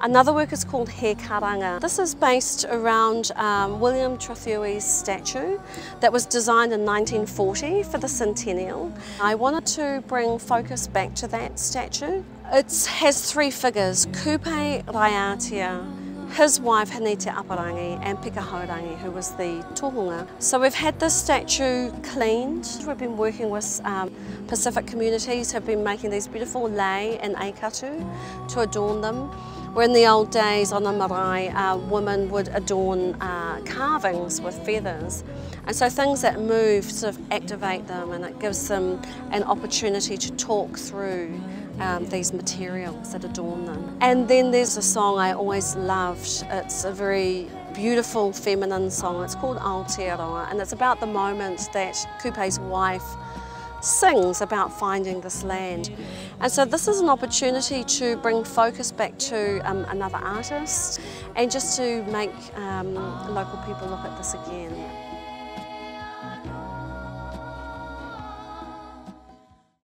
Another work is called He Karanga. This is based around um, William Trethewey's statue that was designed in 1940 for the centennial. I wanted to bring focus back to that statue. It has three figures, Kupe Raiatea, his wife Hine-te-Aparangi and Pekahourangi who was the tohunga. So we've had this statue cleaned. We've been working with um, Pacific communities who have been making these beautiful lei and ei katu to adorn them. Where in the old days on the marae, uh, women would adorn uh, carvings with feathers. And so things that move sort of activate them and it gives them an opportunity to talk through um, these materials that adorn them. And then there's a song I always loved. It's a very beautiful feminine song. It's called Aotearoa and it's about the moment that Kupe's wife sings about finding this land. And so this is an opportunity to bring focus back to um, another artist and just to make um, local people look at this again.